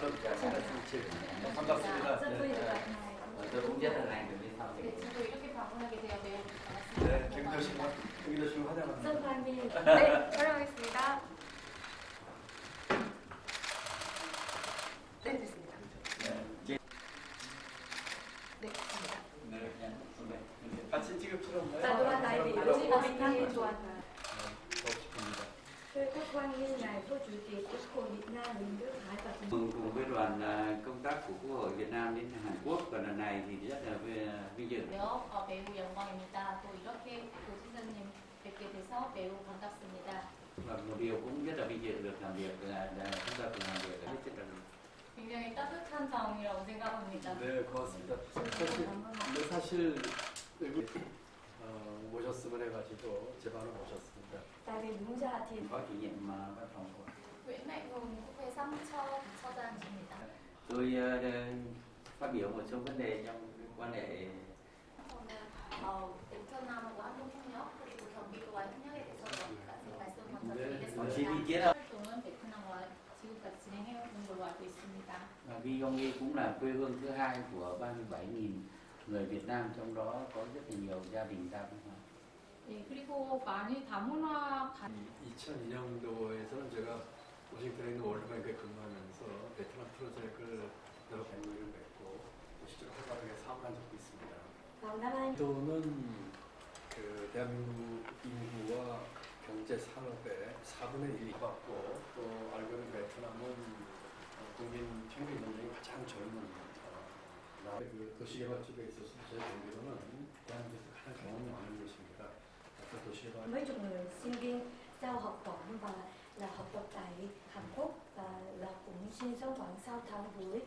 네, 반갑습니다. 저 문제하는 친구 이렇게 방문하게 되어 매우 반갑습니다. 네, 경기도 시과 경기도 시과 환영합니다. 선관님. 네, 촬영하겠습니다. 네, 됐습니다. 네, 네, 됐습니다. 네, 그냥 선배. 이렇게 같이 찍읍시다. 나 노란 나이비, 요즘 아비타이 좋아한다. 그 태광이 날 소주지, 꽃 đoàn à, công tác của Quốc hội Việt Nam đến Hàn Quốc và lần này thì rất là vi- vinh dự. 어, 매우 영광입니다. 또 이렇게 도지사님 뵙게 돼서 매우 반갑습니다. Và một điều cũng rất là vinh dự được làm việc là, là chúng ta cùng làm việc ở hết sức là 굉장히 따뜻한 상황이라고 생각합니다. 네, 고맙습니다. 사실, 네, 사실 여기 어, 모셨으면 해가지고 제 방을 모셨습니다. tại vì muốn ra thì phó chủ nhiệm à, văn phòng của Nguyễn Mạnh Hùng, Quốc 회상처 부처장입니다. tôi ờ, phát biểu một số vấn đề trong cái quan hệ 저는 어, 베트남과 한국협력 그리고 경기도와 협력에 대해서 말씀 먼저 네. 혹시 드리겠습니다. ý kiến 활동은 베트남과 지금까지 진행해 오는 걸로 알고 있습니다. Và Gyeonggi cũng là quê hương thứ hai của 37.000 người Việt Nam, trong đó có rất là nhiều gia đình ra bên ngoài. 네, 그리고 많이 다문화 가... 2002년도에서는 제가 워싱턴에 있는 월드뱅크에 근무하 또는 그 대한민국 인구와 경제 산업의 4분의 1이 받고 또 알고 있는 베트남은 어, 국민 평균 연령이 가장 젊은 어, 나라의 그 도시개발 쪽에 있어서 제 경기로는 대한민국에서 가장 경험이 많은 곳입니다. 그 도시개발 mấy chục người sinh viên giao học bổng và là học tập tại Hàn Quốc và là cũng sinh sống khoảng 6 tháng với